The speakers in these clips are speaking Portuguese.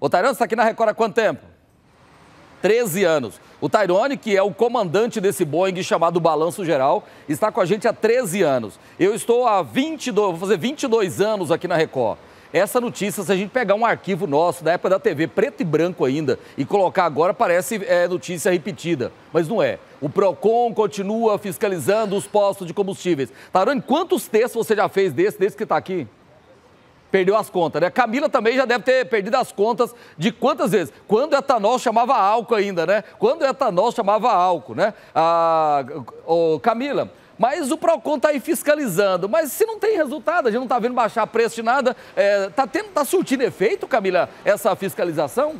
O Tairone está aqui na Record há quanto tempo? 13 anos. O Tairone, que é o comandante desse Boeing chamado Balanço Geral, está com a gente há 13 anos. Eu estou há 22, vou fazer 22 anos aqui na Record. Essa notícia, se a gente pegar um arquivo nosso da época da TV, preto e branco ainda, e colocar agora, parece é, notícia repetida. Mas não é. O PROCON continua fiscalizando os postos de combustíveis. Tairone, quantos textos você já fez desse, desse que está aqui? Perdeu as contas, né? Camila também já deve ter perdido as contas de quantas vezes. Quando etanol chamava álcool ainda, né? Quando etanol chamava álcool, né? Ah, oh, Camila, mas o PROCON está aí fiscalizando. Mas se não tem resultado, a gente não está vendo baixar preço de nada, está é, tá tendo, tá surtindo efeito, Camila, essa fiscalização?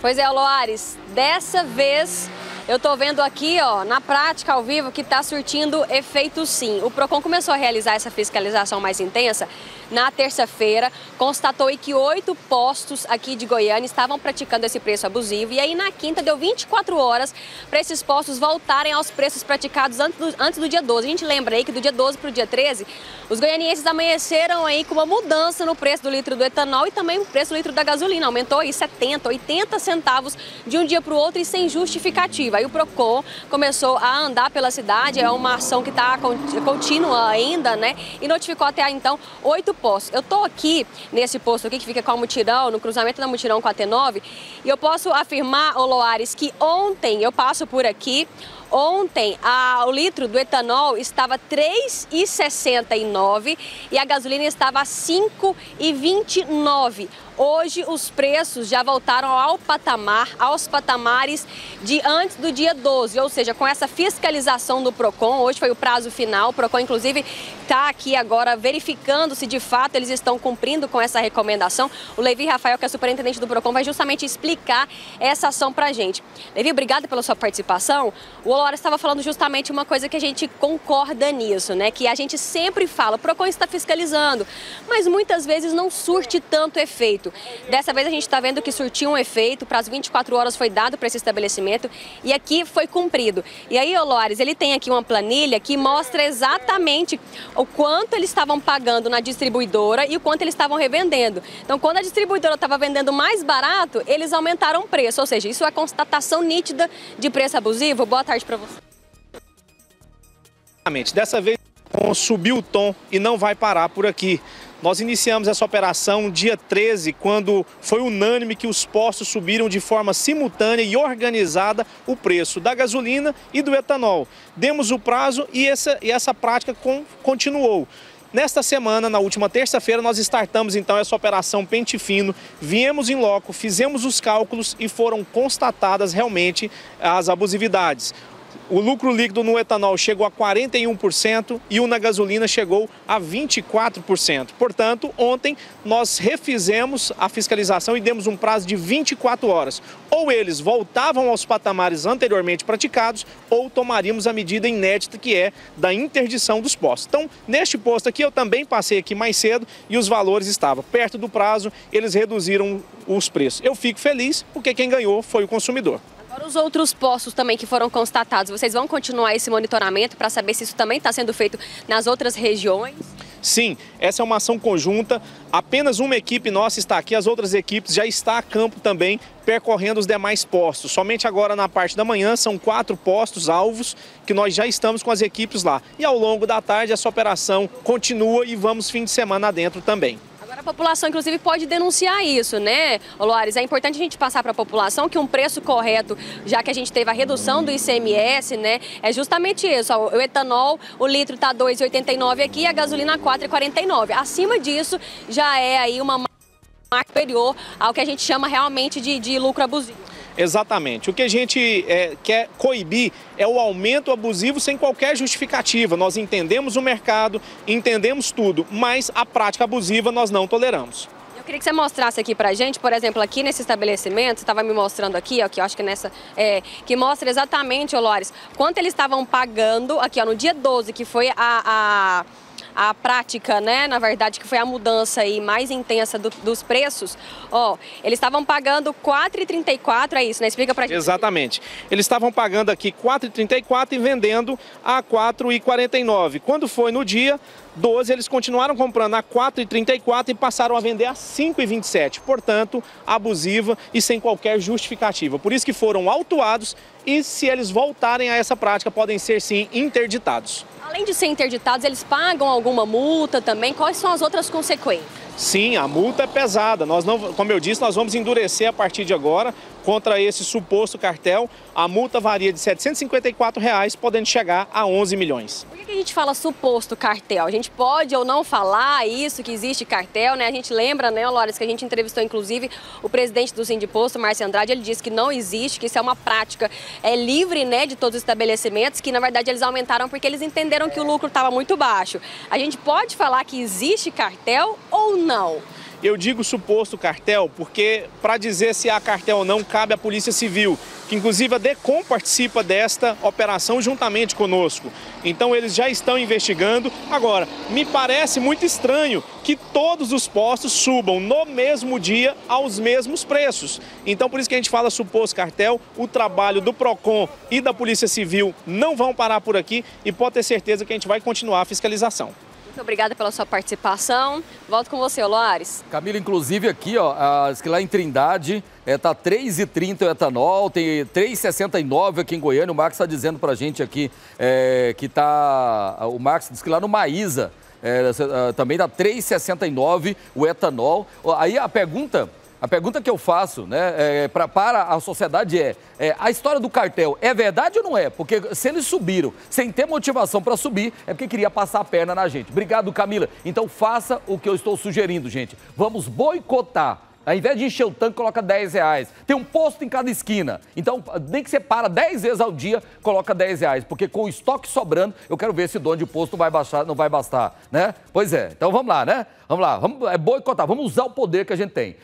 Pois é, Loares, dessa vez eu estou vendo aqui, ó, na prática, ao vivo, que está surtindo efeito sim. O PROCON começou a realizar essa fiscalização mais intensa na terça-feira, constatou que oito postos aqui de Goiânia estavam praticando esse preço abusivo. E aí, na quinta, deu 24 horas para esses postos voltarem aos preços praticados antes do, antes do dia 12. A gente lembra aí que do dia 12 para o dia 13, os goianienses amanheceram aí com uma mudança no preço do litro do etanol e também o preço do litro da gasolina. Aumentou aí 70, 80 centavos de um dia para o outro e sem justificativa. Aí o PROCON começou a andar pela cidade, é uma ação que está contínua ainda, né? E notificou até então oito postos. Eu estou aqui nesse posto aqui que fica com a Mutirão, no cruzamento da Mutirão com a T9, e eu posso afirmar, Oloares, que ontem eu passo por aqui, Ontem, a, o litro do etanol estava 3,69 e a gasolina estava 5,29. Hoje os preços já voltaram ao patamar, aos patamares de antes do dia 12, ou seja, com essa fiscalização do Procon, hoje foi o prazo final, o Procon inclusive está aqui agora verificando se de fato eles estão cumprindo com essa recomendação. O Levi Rafael, que é superintendente do Procon, vai justamente explicar essa ação para a gente. Levi, obrigada pela sua participação. O Olora estava falando justamente uma coisa que a gente concorda nisso, né? Que a gente sempre fala, o Procon está fiscalizando, mas muitas vezes não surte tanto efeito. Dessa vez a gente está vendo que surtiu um efeito, para as 24 horas foi dado para esse estabelecimento e aqui foi cumprido. E aí, Olores, ele tem aqui uma planilha que mostra exatamente o quanto eles estavam pagando na distribuidora e o quanto eles estavam revendendo. Então, quando a distribuidora estava vendendo mais barato, eles aumentaram o preço, ou seja, isso é constatação nítida de preço abusivo. Boa tarde para você. Dessa vez subiu o tom e não vai parar por aqui. Nós iniciamos essa operação dia 13, quando foi unânime que os postos subiram de forma simultânea e organizada o preço da gasolina e do etanol. Demos o prazo e essa, e essa prática com, continuou. Nesta semana, na última terça-feira, nós startamos então essa operação Pente Fino, viemos em loco, fizemos os cálculos e foram constatadas realmente as abusividades. O lucro líquido no etanol chegou a 41% e o na gasolina chegou a 24%. Portanto, ontem nós refizemos a fiscalização e demos um prazo de 24 horas. Ou eles voltavam aos patamares anteriormente praticados, ou tomaríamos a medida inédita que é da interdição dos postos. Então, neste posto aqui, eu também passei aqui mais cedo e os valores estavam perto do prazo, eles reduziram os preços. Eu fico feliz porque quem ganhou foi o consumidor. Agora, os outros postos também que foram constatados, vocês vão continuar esse monitoramento para saber se isso também está sendo feito nas outras regiões? Sim, essa é uma ação conjunta. Apenas uma equipe nossa está aqui, as outras equipes já estão a campo também, percorrendo os demais postos. Somente agora na parte da manhã são quatro postos alvos que nós já estamos com as equipes lá. E ao longo da tarde essa operação continua e vamos fim de semana adentro também. A população, inclusive, pode denunciar isso, né, Loares? É importante a gente passar para a população que um preço correto, já que a gente teve a redução do ICMS, né, é justamente isso. O etanol, o litro está 2,89 aqui e a gasolina 4,49. Acima disso, já é aí uma marca superior ao que a gente chama realmente de, de lucro abusivo. Exatamente. O que a gente é, quer coibir é o aumento abusivo sem qualquer justificativa. Nós entendemos o mercado, entendemos tudo, mas a prática abusiva nós não toleramos. Eu queria que você mostrasse aqui pra gente, por exemplo, aqui nesse estabelecimento, você estava me mostrando aqui, ó, que eu acho que nessa, é, que mostra exatamente, Olores, quanto eles estavam pagando aqui, ó, no dia 12, que foi a, a a prática, né, na verdade, que foi a mudança aí mais intensa do, dos preços, ó, eles estavam pagando 4,34, é isso, né? Explica pra gente. Exatamente. Eles estavam pagando aqui 4,34 e vendendo a 4,49. Quando foi no dia 12, eles continuaram comprando a 4,34 e passaram a vender a 5,27. Portanto, abusiva e sem qualquer justificativa. Por isso que foram autuados e se eles voltarem a essa prática, podem ser sim interditados. Além de ser interditados, eles pagam alguma multa também? Quais são as outras consequências? Sim, a multa é pesada. Nós não, como eu disse, nós vamos endurecer a partir de agora contra esse suposto cartel. A multa varia de 754 reais, podendo chegar a 11 milhões. Por que a gente fala suposto cartel? A gente pode ou não falar isso, que existe cartel, né? A gente lembra, né, Lores, que a gente entrevistou, inclusive, o presidente do Sindiposto, Márcio Andrade, ele disse que não existe, que isso é uma prática é, livre, né, de todos os estabelecimentos, que, na verdade, eles aumentaram porque eles entenderam que o lucro estava muito baixo. A gente pode falar que existe cartel ou não? Eu digo suposto cartel porque, para dizer se há cartel ou não, cabe à Polícia Civil, que inclusive a DECOM participa desta operação juntamente conosco. Então eles já estão investigando. Agora, me parece muito estranho que todos os postos subam no mesmo dia aos mesmos preços. Então por isso que a gente fala suposto cartel, o trabalho do PROCON e da Polícia Civil não vão parar por aqui e pode ter certeza que a gente vai continuar a fiscalização. Muito obrigada pela sua participação. Volto com você, Loares. Camila, inclusive aqui, ó, que lá em Trindade é, tá 3,30 o etanol, tem 3,69 aqui em Goiânia. O Max está dizendo pra gente aqui é, que tá. O Max diz que lá no Maísa é, também dá 3,69 o etanol. Aí a pergunta a pergunta que eu faço né, é, pra, para a sociedade é, é: a história do cartel é verdade ou não é? Porque se eles subiram sem ter motivação para subir, é porque queria passar a perna na gente. Obrigado, Camila. Então faça o que eu estou sugerindo, gente. Vamos boicotar ao invés de encher o tanque, coloca 10 reais. Tem um posto em cada esquina. Então, nem que você para 10 vezes ao dia, coloca 10 reais. Porque com o estoque sobrando, eu quero ver se o dono de posto vai, baixar, não vai bastar, né? Pois é. Então vamos lá, né? Vamos lá. Vamos é boicotar. Vamos usar o poder que a gente tem.